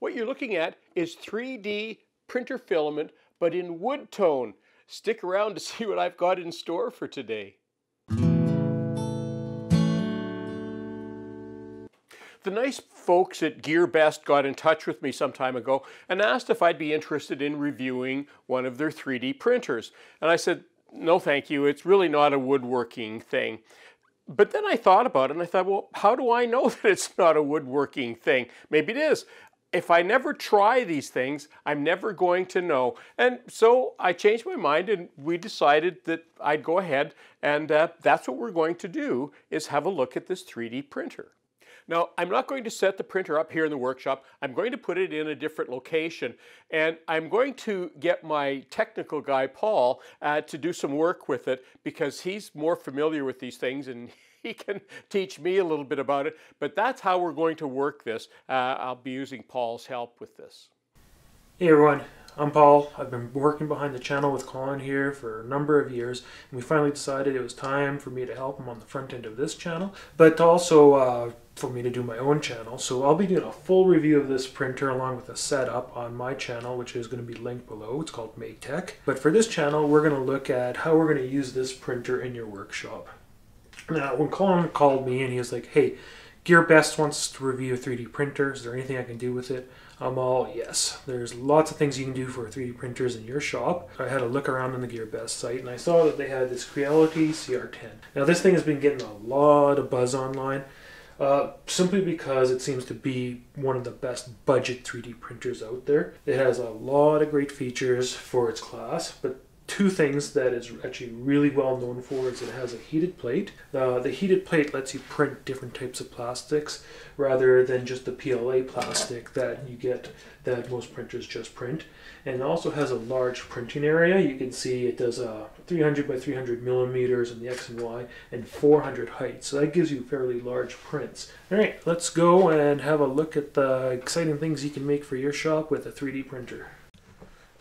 What you're looking at is 3D printer filament, but in wood tone. Stick around to see what I've got in store for today. The nice folks at GearBest got in touch with me some time ago and asked if I'd be interested in reviewing one of their 3D printers. And I said, no thank you, it's really not a woodworking thing. But then I thought about it and I thought, well, how do I know that it's not a woodworking thing? Maybe it is. If I never try these things, I'm never going to know. And so I changed my mind and we decided that I'd go ahead and uh, that's what we're going to do is have a look at this 3D printer. Now, I'm not going to set the printer up here in the workshop. I'm going to put it in a different location. And I'm going to get my technical guy, Paul, uh, to do some work with it because he's more familiar with these things and he can teach me a little bit about it. But that's how we're going to work this. Uh, I'll be using Paul's help with this. Hey everyone, I'm Paul. I've been working behind the channel with Colin here for a number of years, and we finally decided it was time for me to help him on the front end of this channel, but also uh, for me to do my own channel. So I'll be doing a full review of this printer along with a setup on my channel, which is going to be linked below. It's called Make Tech. But for this channel, we're going to look at how we're going to use this printer in your workshop. Now, when Colin called me and he was like, hey, GearBest wants to review a 3D printer. Is there anything I can do with it? I'm all yes. There's lots of things you can do for 3D printers in your shop. I had a look around on the GearBest site and I saw that they had this Creality CR10. Now this thing has been getting a lot of buzz online. Uh, simply because it seems to be one of the best budget 3D printers out there. It has a lot of great features for its class, but two things that it's actually really well known for is it has a heated plate. Uh, the heated plate lets you print different types of plastics rather than just the PLA plastic that you get that most printers just print. And it also has a large printing area. You can see it does a 300 by 300 millimeters in the X and Y and 400 height. So that gives you fairly large prints. All right, let's go and have a look at the exciting things you can make for your shop with a 3D printer.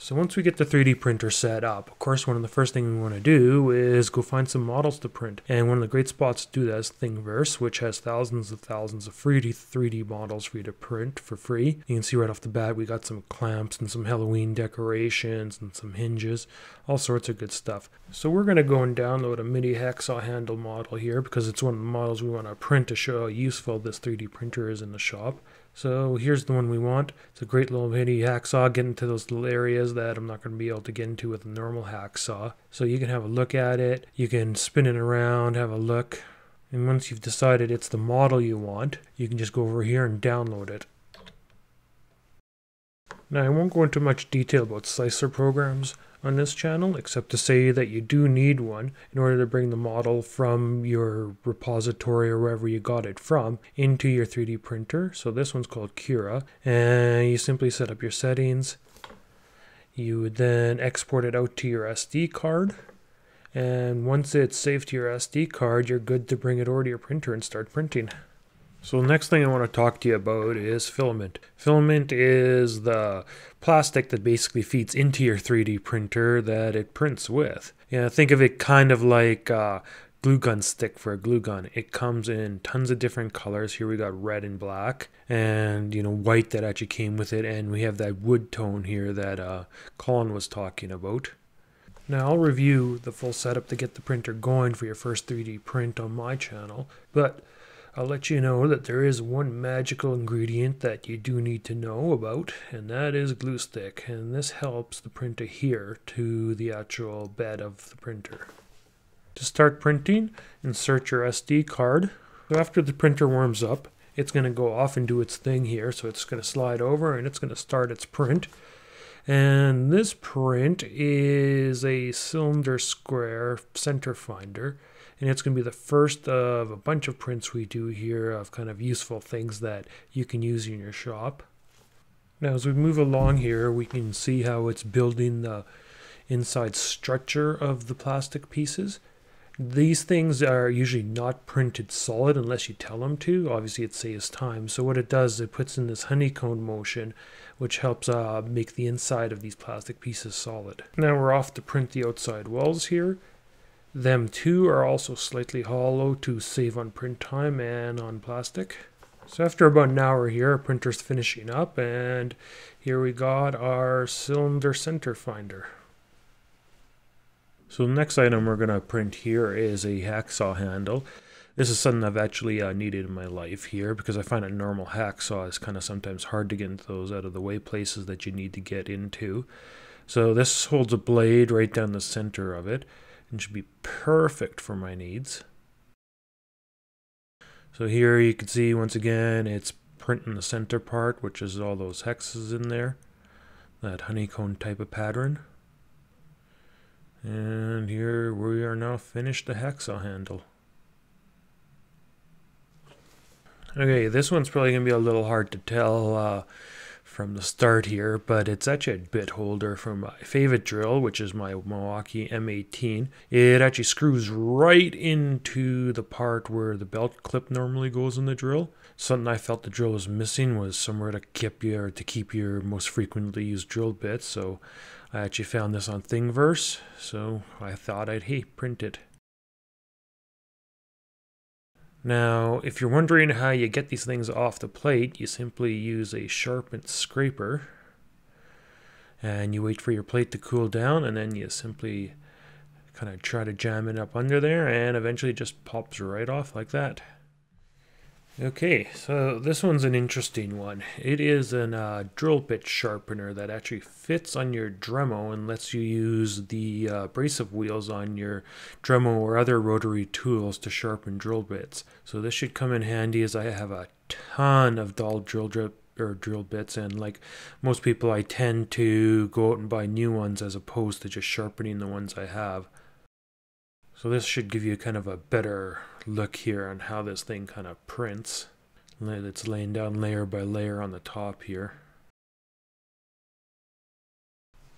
So once we get the 3D printer set up, of course, one of the first things we want to do is go find some models to print. And one of the great spots to do that is Thingiverse, which has thousands of thousands of free 3D models for you to print for free. You can see right off the bat we got some clamps and some Halloween decorations and some hinges, all sorts of good stuff. So we're going to go and download a mini hacksaw handle model here because it's one of the models we want to print to show how useful this 3D printer is in the shop. So here's the one we want. It's a great little mini hacksaw, getting to those little areas that I'm not going to be able to get into with a normal hacksaw. So you can have a look at it, you can spin it around, have a look, and once you've decided it's the model you want, you can just go over here and download it. Now I won't go into much detail about slicer programs, on this channel, except to say that you do need one in order to bring the model from your repository or wherever you got it from into your 3D printer. So this one's called Cura, and you simply set up your settings. You would then export it out to your SD card. And once it's saved to your SD card, you're good to bring it over to your printer and start printing. So the next thing I want to talk to you about is filament. Filament is the plastic that basically feeds into your 3D printer that it prints with. Yeah, think of it kind of like a glue gun stick for a glue gun. It comes in tons of different colors. Here we got red and black and you know white that actually came with it and we have that wood tone here that uh, Colin was talking about. Now I'll review the full setup to get the printer going for your first 3D print on my channel, but I'll let you know that there is one magical ingredient that you do need to know about, and that is glue stick, and this helps the print adhere to the actual bed of the printer. To start printing, insert your SD card. After the printer warms up, it's going to go off and do its thing here, so it's going to slide over and it's going to start its print. And this print is a cylinder square center finder and it's going to be the first of a bunch of prints we do here of kind of useful things that you can use in your shop. Now as we move along here we can see how it's building the inside structure of the plastic pieces. These things are usually not printed solid unless you tell them to. Obviously it saves time. So what it does is it puts in this honeycomb motion which helps uh, make the inside of these plastic pieces solid. Now we're off to print the outside walls here. Them too are also slightly hollow to save on print time and on plastic. So after about an hour here, our printer's finishing up and here we got our cylinder center finder. So the next item we're going to print here is a hacksaw handle. This is something I've actually uh, needed in my life here because I find a normal hacksaw is kind of sometimes hard to get into those out of the way places that you need to get into. So this holds a blade right down the center of it and should be perfect for my needs. So here you can see once again it's printing the center part which is all those hexes in there. That honeycomb type of pattern. And here we are now finished the hacksaw handle. Okay, this one's probably going to be a little hard to tell uh, from the start here, but it's actually a bit holder from my favorite drill, which is my Milwaukee M18. It actually screws right into the part where the belt clip normally goes in the drill. Something I felt the drill was missing was somewhere to keep your to keep your most frequently used drill bits, so I actually found this on Thingiverse, so I thought I'd hey print it. Now, if you're wondering how you get these things off the plate, you simply use a sharpened scraper and you wait for your plate to cool down and then you simply kind of try to jam it up under there and eventually just pops right off like that. Okay, so this one's an interesting one. It is a uh, drill bit sharpener that actually fits on your Dremel and lets you use the uh, abrasive wheels on your Dremel or other rotary tools to sharpen drill bits. So this should come in handy as I have a ton of dull drill drip or drill bits and like most people I tend to go out and buy new ones as opposed to just sharpening the ones I have. So this should give you kind of a better look here on how this thing kind of prints. It's laying down layer by layer on the top here.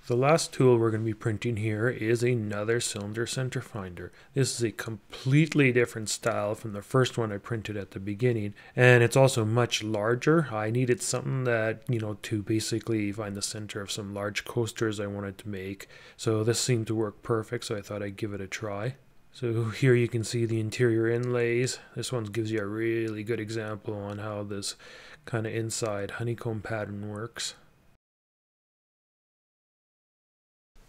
The last tool we're going to be printing here is another cylinder center finder. This is a completely different style from the first one I printed at the beginning and it's also much larger. I needed something that, you know, to basically find the center of some large coasters I wanted to make. So this seemed to work perfect so I thought I'd give it a try. So here you can see the interior inlays. This one gives you a really good example on how this kind of inside honeycomb pattern works.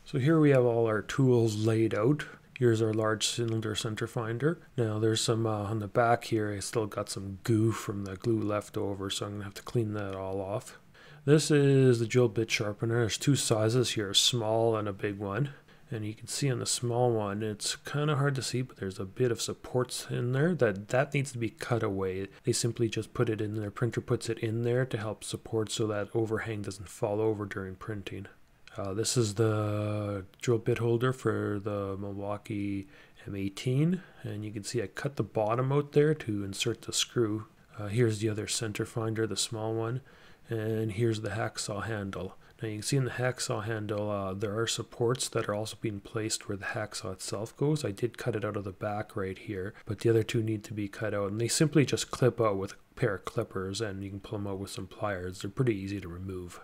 So here we have all our tools laid out. Here's our large cylinder center finder. Now there's some uh, on the back here, I still got some goo from the glue left over, so I'm gonna have to clean that all off. This is the drill bit sharpener. There's two sizes here, a small and a big one. And you can see on the small one, it's kind of hard to see, but there's a bit of supports in there that that needs to be cut away. They simply just put it in their Printer puts it in there to help support so that overhang doesn't fall over during printing. Uh, this is the drill bit holder for the Milwaukee M18 and you can see I cut the bottom out there to insert the screw. Uh, here's the other center finder, the small one, and here's the hacksaw handle. You can see in the hacksaw handle uh, there are supports that are also being placed where the hacksaw itself goes. I did cut it out of the back right here, but the other two need to be cut out and they simply just clip out with a pair of clippers and you can pull them out with some pliers. They're pretty easy to remove.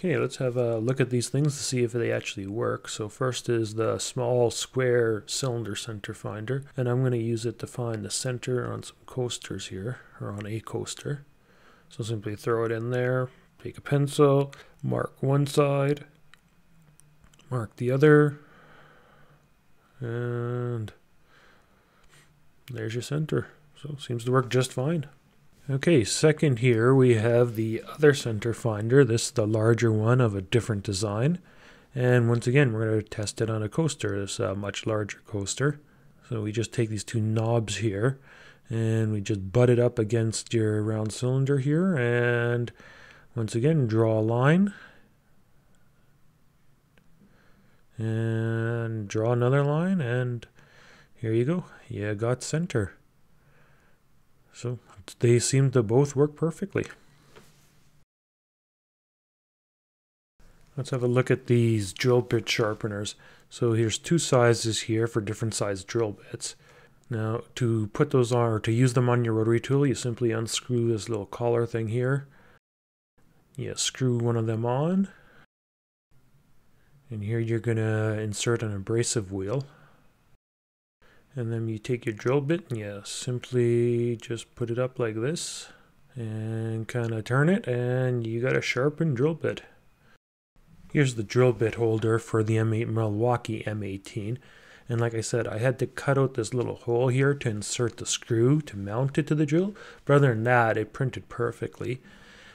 Okay, let's have a look at these things to see if they actually work. So first is the small square cylinder center finder, and I'm going to use it to find the center on some coasters here, or on a coaster. So simply throw it in there, take a pencil, mark one side, mark the other, and there's your center. So it seems to work just fine. Okay, second here we have the other center finder. This is the larger one of a different design. And once again, we're going to test it on a coaster, this uh, much larger coaster. So we just take these two knobs here and we just butt it up against your round cylinder here and once again, draw a line. And draw another line, and here you go. Yeah, got center. So they seem to both work perfectly. Let's have a look at these drill bit sharpeners. So here's two sizes here for different size drill bits. Now to put those on or to use them on your rotary tool, you simply unscrew this little collar thing here you screw one of them on. And here you're going to insert an abrasive wheel. And then you take your drill bit and you simply just put it up like this. and kind of turn it and you got a sharpened drill bit. Here's the drill bit holder for the M8 Milwaukee M18 and like I said I had to cut out this little hole here to insert the screw to mount it to the drill but other than that it printed perfectly.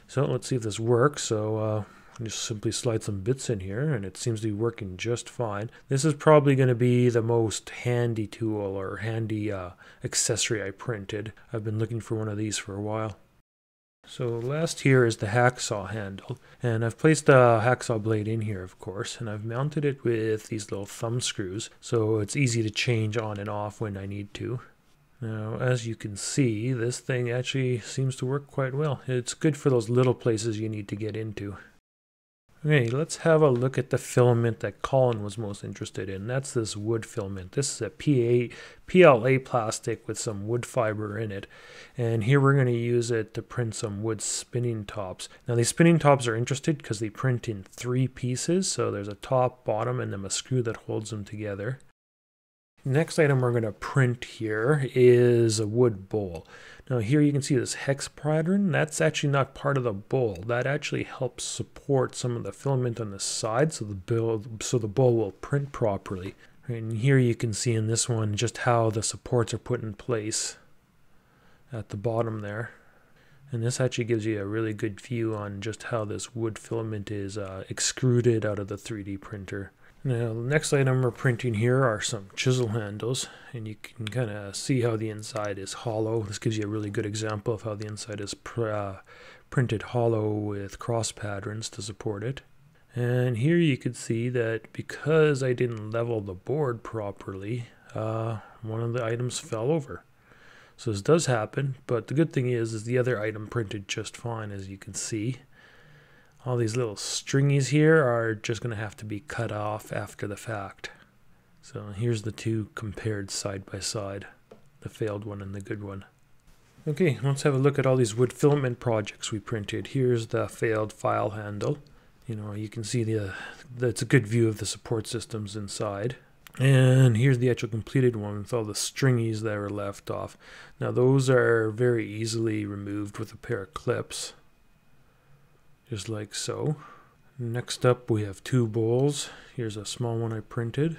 So let's see if this works. So uh, just simply slide some bits in here and it seems to be working just fine. This is probably going to be the most handy tool or handy uh, accessory I printed. I've been looking for one of these for a while. So last here is the hacksaw handle and I've placed a hacksaw blade in here of course and I've mounted it with these little thumb screws so it's easy to change on and off when I need to. Now, as you can see, this thing actually seems to work quite well. It's good for those little places you need to get into. Okay, let's have a look at the filament that Colin was most interested in. That's this wood filament. This is a PA, PLA plastic with some wood fiber in it. And here we're going to use it to print some wood spinning tops. Now these spinning tops are interested because they print in three pieces. So there's a top, bottom, and then a screw that holds them together. Next item we're going to print here is a wood bowl. Now here you can see this hex pattern. That's actually not part of the bowl. That actually helps support some of the filament on the side so the, build, so the bowl will print properly. And here you can see in this one just how the supports are put in place at the bottom there. And this actually gives you a really good view on just how this wood filament is uh, extruded out of the 3D printer. Now, the next item we're printing here are some chisel handles, and you can kind of see how the inside is hollow. This gives you a really good example of how the inside is pr uh, printed hollow with cross patterns to support it. And here you can see that because I didn't level the board properly, uh, one of the items fell over. So this does happen, but the good thing is, is the other item printed just fine, as you can see. All these little stringies here are just going to have to be cut off after the fact. So here's the two compared side by side, the failed one and the good one. Okay, let's have a look at all these wood filament projects we printed. Here's the failed file handle. You know, you can see the that's a good view of the support systems inside. And here's the actual completed one with all the stringies that were left off. Now those are very easily removed with a pair of clips just like so. Next up we have two bowls. Here's a small one I printed.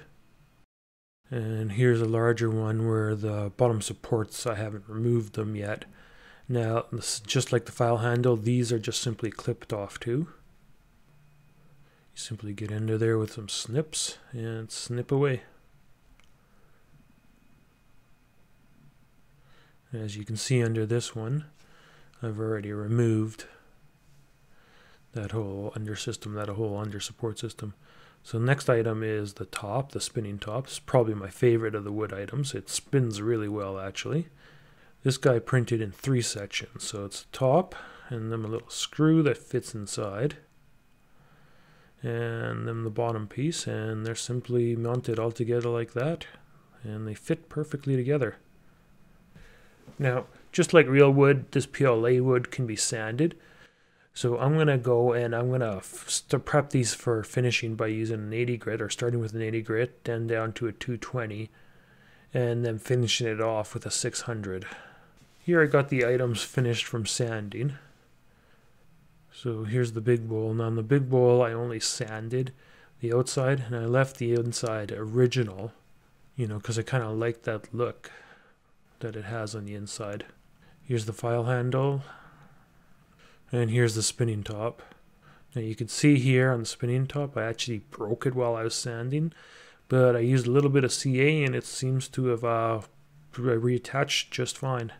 And here's a larger one where the bottom supports, I haven't removed them yet. Now, just like the file handle, these are just simply clipped off too. You simply get into there with some snips and snip away. As you can see under this one, I've already removed that whole under system, that whole under support system. So next item is the top, the spinning top. It's probably my favorite of the wood items. It spins really well actually. This guy printed in three sections. So it's the top and then a little screw that fits inside. And then the bottom piece and they're simply mounted all together like that. And they fit perfectly together. Now, just like real wood, this PLA wood can be sanded. So I'm going to go and I'm going to prep these for finishing by using an 80 grit or starting with an 80 grit, then down to a 220, and then finishing it off with a 600. Here I got the items finished from sanding. So here's the big bowl. Now on the big bowl I only sanded the outside and I left the inside original, you know, because I kind of like that look that it has on the inside. Here's the file handle. And here's the spinning top. Now you can see here on the spinning top, I actually broke it while I was sanding, but I used a little bit of CA and it seems to have uh, reattached just fine.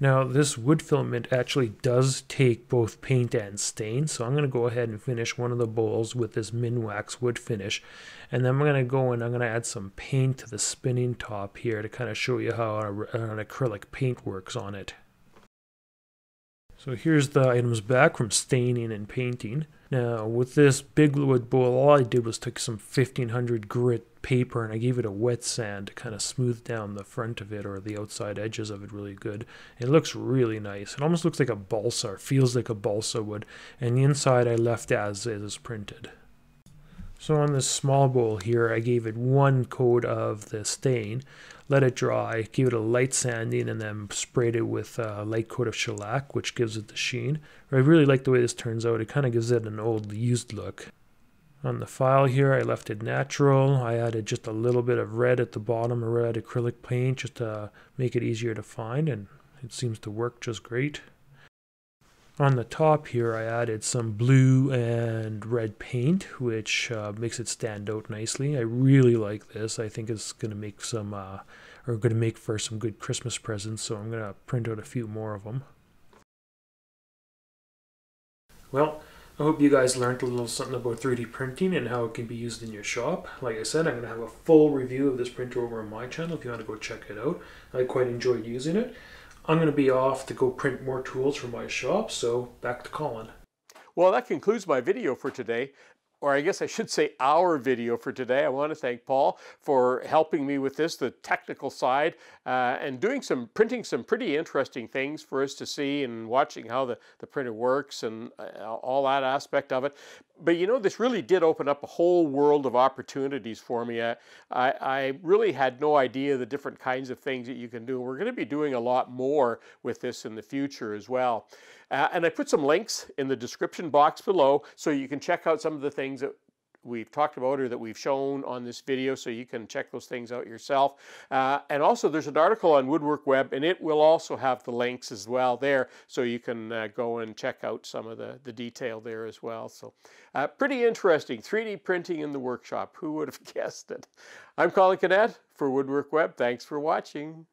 Now this wood filament actually does take both paint and stain, so I'm going to go ahead and finish one of the bowls with this Minwax wood finish. And then I'm going to go and I'm going to add some paint to the spinning top here to kind of show you how an acrylic paint works on it. So here's the items back from staining and painting. Now with this big wood bowl, all I did was take some 1500 grit paper and I gave it a wet sand to kind of smooth down the front of it or the outside edges of it really good. It looks really nice. It almost looks like a balsa, feels like a balsa wood. And the inside I left as is printed. So on this small bowl here, I gave it one coat of the stain, let it dry, give it a light sanding, and then sprayed it with a light coat of shellac, which gives it the sheen. I really like the way this turns out. It kind of gives it an old used look. On the file here, I left it natural. I added just a little bit of red at the bottom, a red acrylic paint, just to make it easier to find, and it seems to work just great. On the top here, I added some blue and red paint, which uh, makes it stand out nicely. I really like this. I think it's going to make some, uh, or going to make for some good Christmas presents, so I'm going to print out a few more of them. Well, I hope you guys learned a little something about 3D printing and how it can be used in your shop. Like I said, I'm going to have a full review of this printer over on my channel if you want to go check it out. I quite enjoyed using it. I'm going to be off to go print more tools for my shop, so back to Colin. Well, that concludes my video for today or I guess I should say our video for today. I want to thank Paul for helping me with this, the technical side, uh, and doing some, printing some pretty interesting things for us to see and watching how the, the printer works and uh, all that aspect of it. But you know, this really did open up a whole world of opportunities for me. I, I really had no idea the different kinds of things that you can do. We're going to be doing a lot more with this in the future as well. Uh, and I put some links in the description box below so you can check out some of the things that we've talked about or that we've shown on this video so you can check those things out yourself. Uh, and also there's an article on Woodwork Web and it will also have the links as well there so you can uh, go and check out some of the, the detail there as well. So uh, pretty interesting, 3D printing in the workshop. Who would have guessed it? I'm Colin Knecht for Woodwork Web. Thanks for watching.